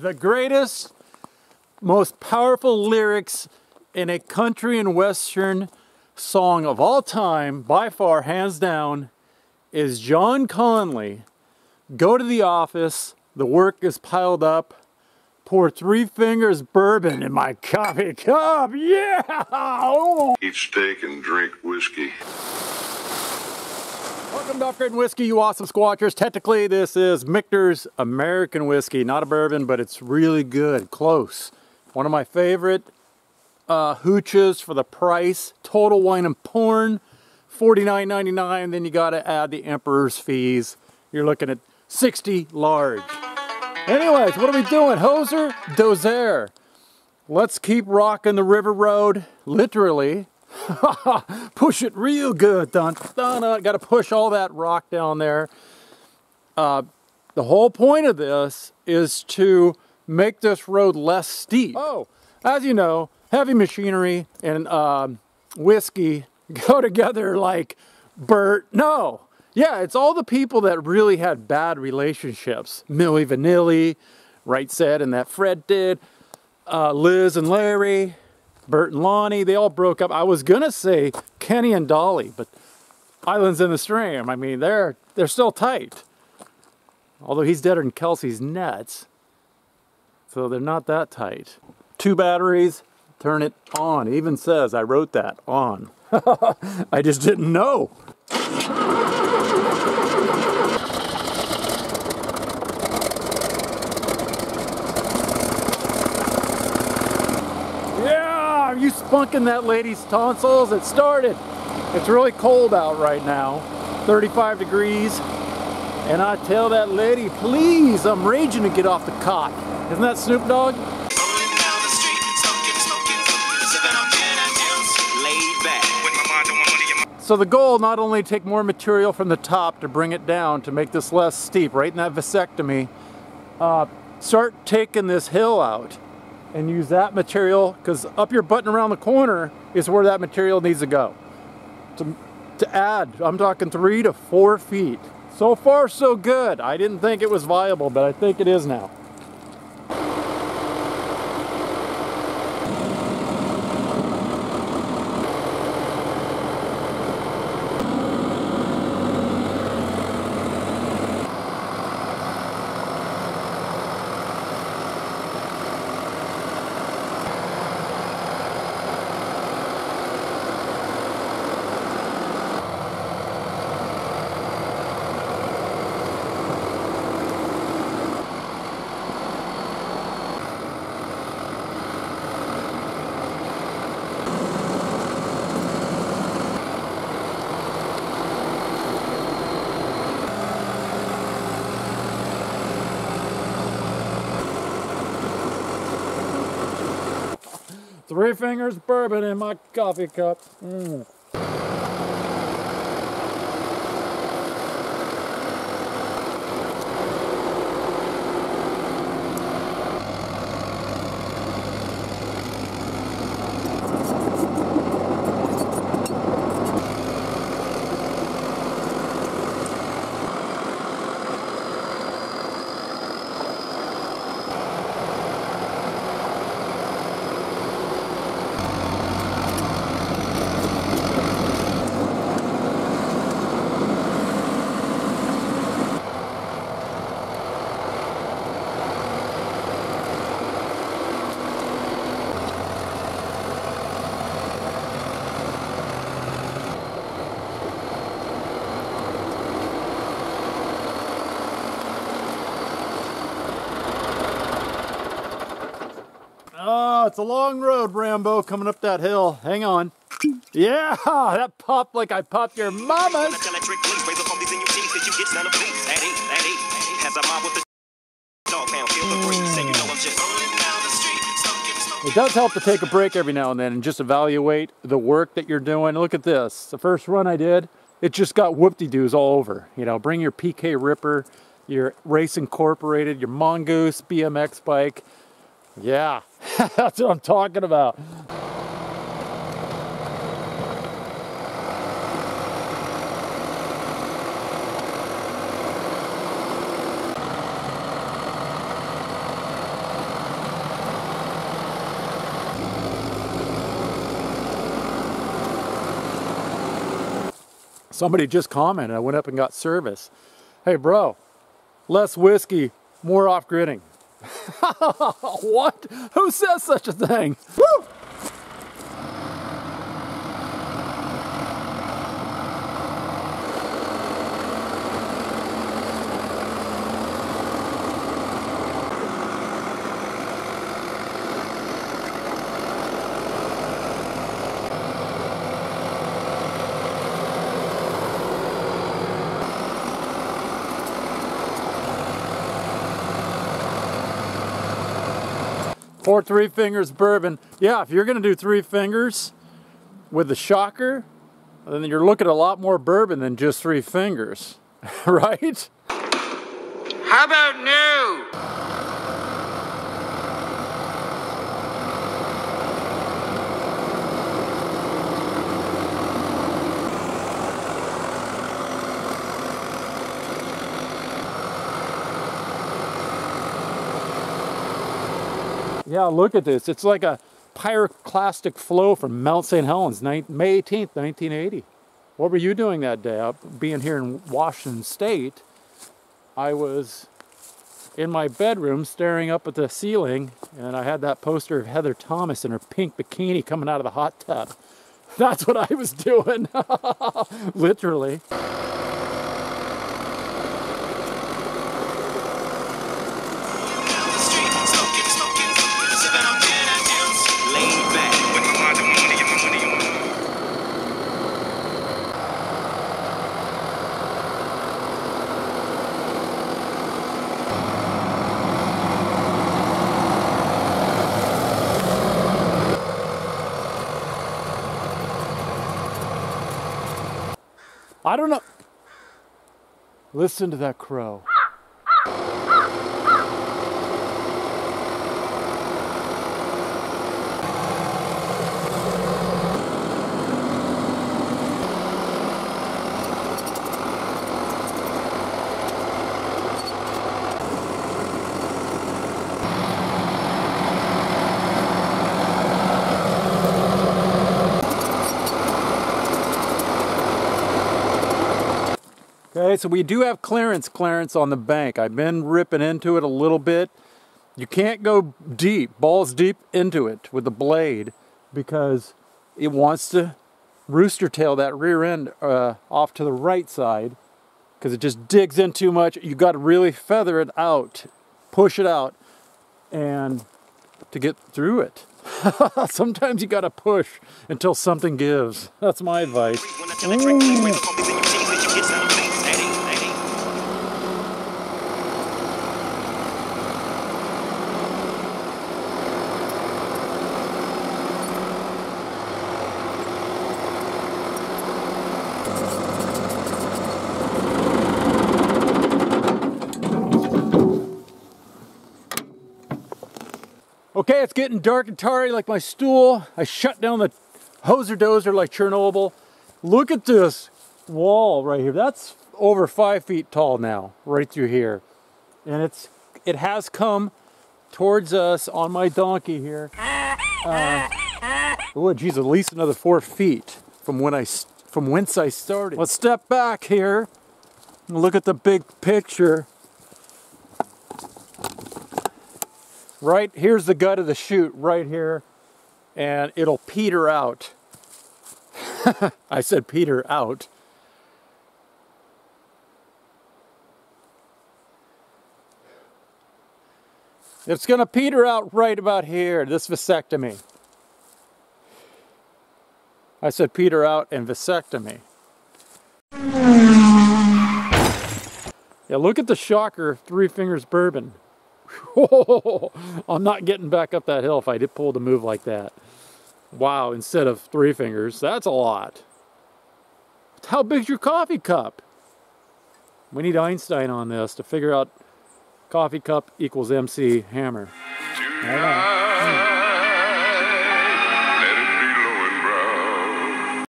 the greatest, most powerful lyrics in a country and western song of all time, by far, hands down, is John Conlee. Go to the office, the work is piled up, pour three fingers bourbon in my coffee cup. Yeah! Oh. Eat steak and drink whiskey. Welcome to Off-Grid and Whiskey, you awesome squatchers. Technically, this is Michter's American Whiskey. Not a bourbon, but it's really good. Close. One of my favorite uh, hooches for the price. Total wine and porn, $49.99. Then you got to add the Emperor's fees. You're looking at 60 large. Anyways, what are we doing? Hoser, Dozer. Let's keep rocking the river road, literally. push it real good, dun, dun, dun. Got to push all that rock down there. Uh, the whole point of this is to make this road less steep. Oh, as you know, heavy machinery and um, whiskey go together like Burt. No, yeah, it's all the people that really had bad relationships. Milli Vanilli, Right Said, and that Fred did. Uh, Liz and Larry, Burt and Lonnie, they all broke up. I was gonna say Kenny and Dolly, but Islands in the Stream, I mean, they're they're still tight. Although he's deader than Kelsey's nuts. So they're not that tight. Two batteries, turn it on. It even says I wrote that on. I just didn't know. Yeah, are you spunking that lady's tonsils? It started. It's really cold out right now, 35 degrees. And I tell that lady, please, I'm raging to get off the cot. Isn't that Snoop Dogg? So the goal not only to take more material from the top to bring it down to make this less steep, right in that vasectomy, uh, start taking this hill out and use that material because up your button around the corner is where that material needs to go. To, to add, I'm talking three to four feet. So far so good. I didn't think it was viable, but I think it is now. Three fingers bourbon in my coffee cup. Mm. Oh, it's a long road, Rambo, coming up that hill. Hang on. Yeah, that popped like I popped your mama's. It does help to take a break every now and then and just evaluate the work that you're doing. Look at this. The first run I did, it just got whoop-de-doos all over. You know, bring your PK Ripper, your Race Incorporated, your Mongoose BMX bike. Yeah, That's what I'm talking about. Somebody just commented, I went up and got service. Hey bro, less whiskey, more off-gridding. what? Who says such a thing? Woo! Pour three fingers bourbon. Yeah, if you're gonna do three fingers with the shocker, then you're looking at a lot more bourbon than just three fingers, right? How about new? Yeah, look at this. It's like a pyroclastic flow from Mount St. Helens, May 18th, 1980. What were you doing that day? Being here in Washington State, I was in my bedroom staring up at the ceiling, and I had that poster of Heather Thomas in her pink bikini coming out of the hot tub. That's what I was doing, literally. I don't know. Listen to that crow. Okay, so we do have clearance clearance on the bank. I've been ripping into it a little bit. You can't go deep, balls deep into it with the blade because it wants to rooster tail that rear end uh, off to the right side because it just digs in too much. You got to really feather it out, push it out, and to get through it. Sometimes you got to push until something gives. That's my advice. Okay, it's getting dark and tarry like my stool. I shut down the hoser dozer like Chernobyl. Look at this wall right here. That's over five feet tall now, right through here. And it's it has come towards us on my donkey here. Uh, oh, geez, at least another four feet from when I from whence I started. Let's step back here and look at the big picture. Right here's the gut of the chute right here and it'll peter out. I said peter out. It's going to peter out right about here this vasectomy. I said peter out and vasectomy. Yeah look at the shocker three fingers bourbon I'm not getting back up that hill if I did pull the move like that. Wow, instead of three fingers, that's a lot. How big's your coffee cup? We need Einstein on this to figure out coffee cup equals MC hammer.